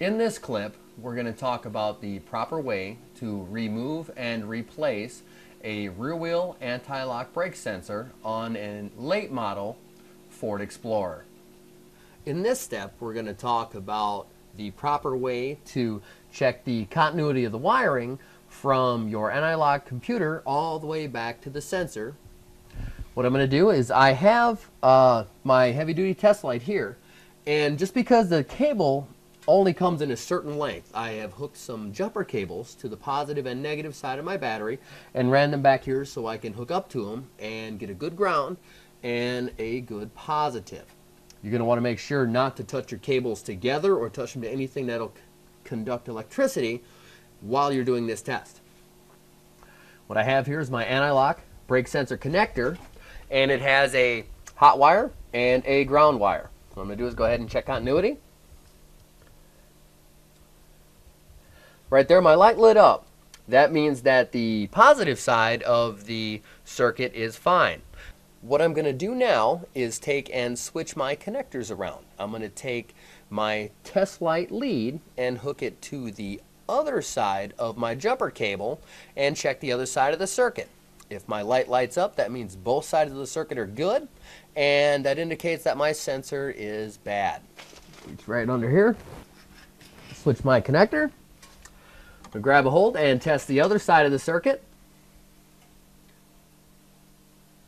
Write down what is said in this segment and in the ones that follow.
In this clip, we're going to talk about the proper way to remove and replace a rear wheel anti-lock brake sensor on a late model Ford Explorer. In this step, we're going to talk about the proper way to check the continuity of the wiring from your anti-lock computer all the way back to the sensor. What I'm going to do is I have uh, my heavy duty test light here and just because the cable only comes in a certain length. I have hooked some jumper cables to the positive and negative side of my battery and ran them back here so I can hook up to them and get a good ground and a good positive. You're going to want to make sure not to touch your cables together or touch them to anything that'll conduct electricity while you're doing this test. What I have here is my anti-lock brake sensor connector and it has a hot wire and a ground wire. What I'm going to do is go ahead and check continuity. Right there, my light lit up. That means that the positive side of the circuit is fine. What I'm going to do now is take and switch my connectors around. I'm going to take my test light lead and hook it to the other side of my jumper cable and check the other side of the circuit. If my light lights up, that means both sides of the circuit are good, and that indicates that my sensor is bad. It's right under here, switch my connector, We'll grab a hold and test the other side of the circuit.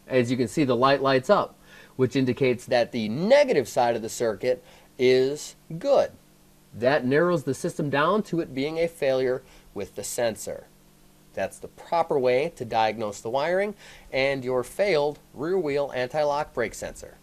As you can see, the light lights up, which indicates that the negative side of the circuit is good. That narrows the system down to it being a failure with the sensor. That's the proper way to diagnose the wiring and your failed rear wheel anti-lock brake sensor.